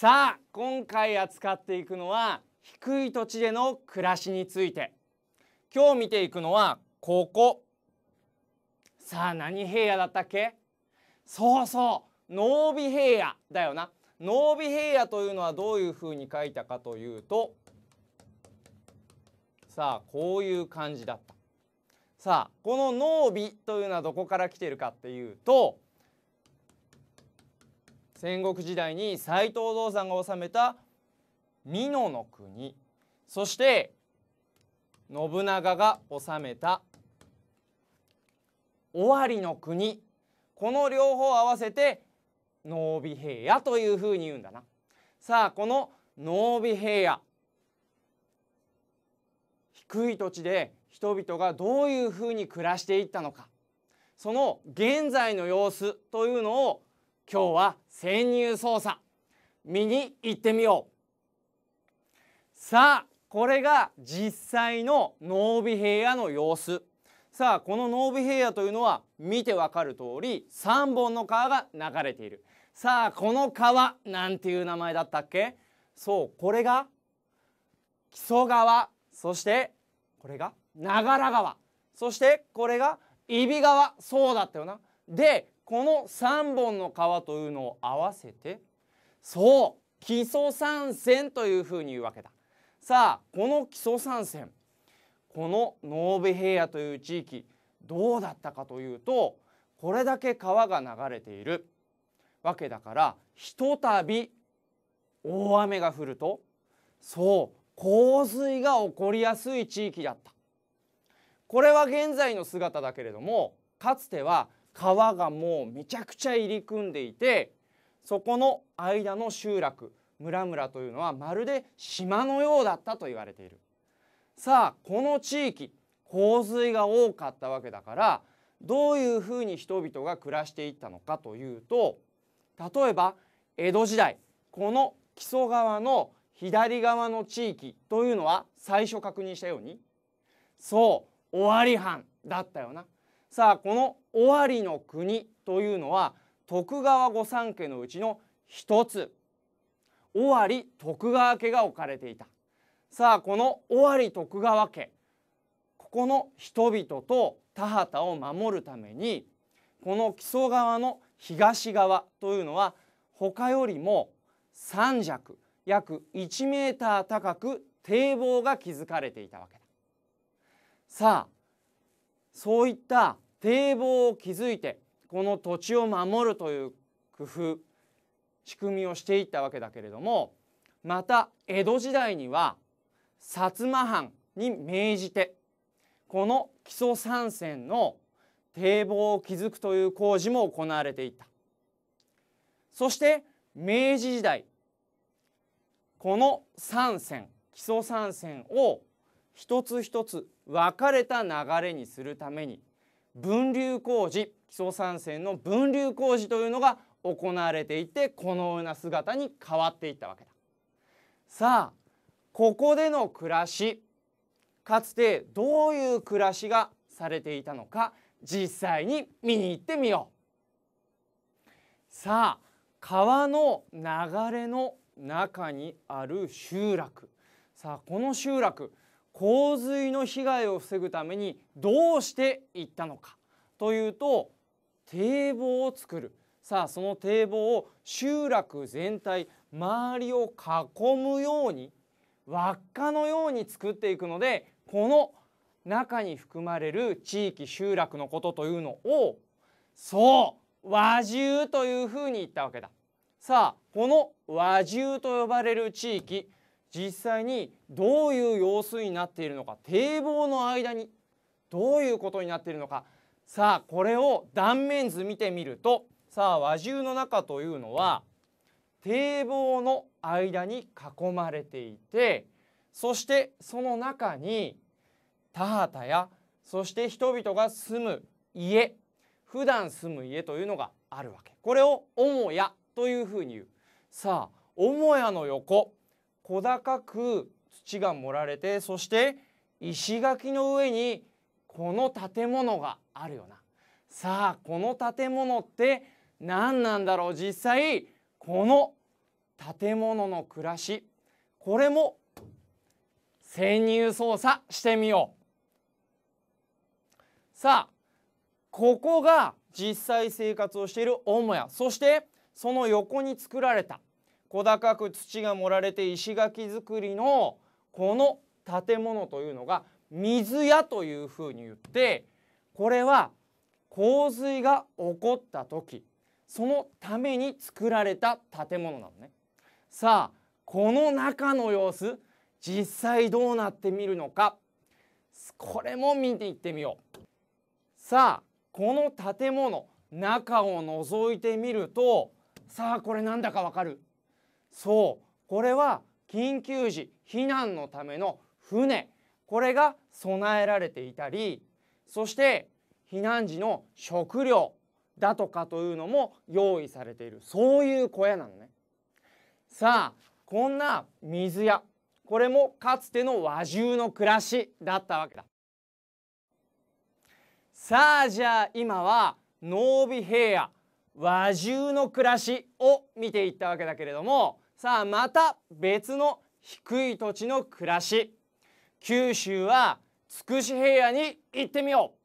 さあ今回扱っていくのは低い土地での暮らしについて。今日見ていくのはここ。さあ何平野だったっけ？そうそう濃尾平野だよな。濃尾平野というのはどういうふうに書いたかというとさあこういう感じだった。さあこの濃尾というのはどこから来てるかっていうと戦国時代に斎藤道山が治めた美濃の国。そして信長が治めた尾張の国。この両方合わせて濃尾平野というふうに言うんだな。さあこの濃尾平野。低い土地で人々がどういうふうに暮らしていったのか。その現在の様子というのを今日は潜入捜査。見に行ってみよう。さあこれが実際の濃尾平野の様子。さあこの濃尾平野というのは見てわかる通り3本の川が流れている。さあこの川なんていう名前だったっけ？そうこれが木曽川。そしてこれが長良川。そしてこれが揖斐川。そうだったよな。でこの3本の川というのを合わせてそう木曽三川というふうに言うわけだ。さあこの木曽三川この濃尾平野という地域どうだったかというとこれだけ川が流れているわけだからひとたび大雨が降るとそう洪水が起こりやすい地域だった。これは現在の姿だけれどもかつては川がもうめちゃくちゃ入り組んでいてそこの間の集落村々というのはまるで島のようだったと言われているさあこの地域洪水が多かったわけだからどういうふうに人々が暮らしていったのかというと例えば江戸時代この木曽川の左側の地域というのは最初確認したようにそう尾張藩だったよな。さあこの尾張の国というのは徳川御三家のうちの一つ。尾張徳川家が置かれていた。さあこの尾張徳川家。ここの人々と田畑を守るためにこの木曽川の東側というのは他よりも三尺約1メーター高く堤防が築かれていたわけだ。さあそういった堤防を築いてこの土地を守るという工夫仕組みをしていったわけだけれどもまた江戸時代には薩摩藩に命じてこの木曽三川の堤防を築くという工事も行われていた。そして明治時代この三川基礎三川を一つ一つ分かれた流れにするために分流工事基礎三川の分流工事というのが行われていてこのような姿に変わっていったわけだ。さあここでの暮らしかつてどういう暮らしがされていたのか実際に見に行ってみよう。さあ川の流れの中にある集落さあこの集落洪水の被害を防ぐためにどうしていったのかというと堤防を作るさあその堤防を集落全体周りを囲むように輪っかのように作っていくのでこの中に含まれる地域集落のことというのをそう和獣というふうに言ったわけだ。さあこの和獣と呼ばれる地域実際にどういう様子になっているのか堤防の間にどういうことになっているのか。さあこれを断面図見てみるとさあ和獣の中というのは堤防の間に囲まれていてそしてその中に田畑やそして人々が住む家普段住む家というのがあるわけ。これを母屋というふうに言う。さあ母屋の横小高く土が盛られてそして石垣の上にこの建物があるよな。さあこの建物って何なんだろう？実際この建物の暮らし。これも潜入操作してみよう。さあここが実際生活をしている母屋。そしてその横に作られた小高く土が盛られて石垣造りのこの建物というのが水屋というふうに言ってこれは洪水が起こった時そのために作られた建物なのね。さあこの中の様子実際どうなってみるのかこれも見ていってみよう。さあこの建物中を覗いてみるとさあこれなんだかわかる？そう。これは緊急時避難のための船。これが備えられていたりそして避難時の食料だとかというのも用意されている。そういう小屋なのね。さあこんな水屋。これもかつての和獣の暮らしだったわけだ。さあじゃあ今は濃尾平野。和獣の暮らしを見ていったわけだけれどもさあまた別の低い土地の暮らし。九州は筑紫平野に行ってみよう。